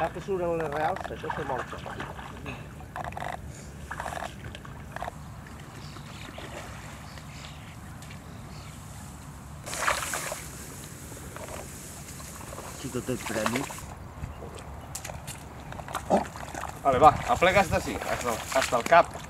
Saps que surten les reals? Això se morta. Aquí tot el premi. Vale, va, aplegues d'ací, hasta, hasta el cap.